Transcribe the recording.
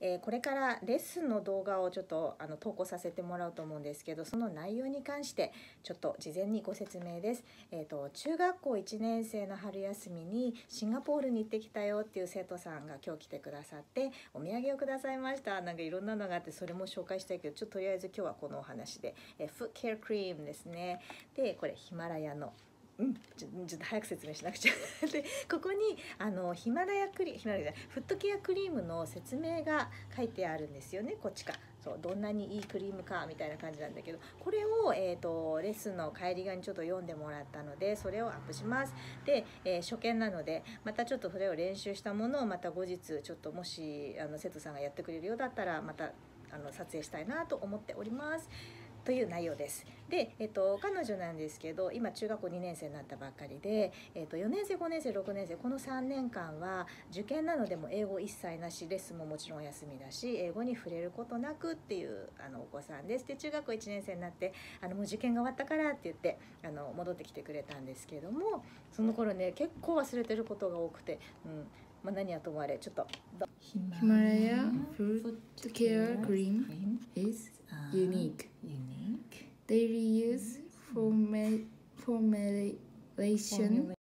えー、これからレッスンの動画をちょっとあの投稿させてもらうと思うんですけどその内容に関してちょっと事前にご説明です。えーと、中学校1年生の春休みにシンガポールに行ってきたよっていう生徒さんが今日来てくださってお土産をくださいました。なんかいろんなのがあってそれも紹介したいけどちょっととりあえず今日はこのお話で、えー、フッケアクリームですね。でこれヒマラヤのうん。ちょっと早く説明しなくちゃ。でここにあのヒマラヤクリヒマラヤフットケアクリームの説明が書いてあるんですよねこっちか。そうどんなにいいクリームかみたいな感じなんだけど。これを、えーと、レッスンの帰り側にちょっと読んでもらったのでそれをアップします。で、えー、初見なのでまたちょっとそれを練習したものをまた後日ちょっともしあの生徒さんがやってくれるようだったらまたあの撮影したいなと思っております。という内容です。で、えっと、彼女なんですけど今中学校2年生になったばっかりで、えっと、4年生5年生6年生この3年間は受験なのでも英語一切なしレッスンももちろんお休みだし英語に触れることなくっていうあのお子さんです。で中学校1年生になってあのもう受験が終わったからって言ってあの戻ってきてくれたんですけどもその頃ね結構忘れてることが多くて、うんまあ、何はともあれちょっと。Himalaya fruit care cream is unique. They reuse formula formulation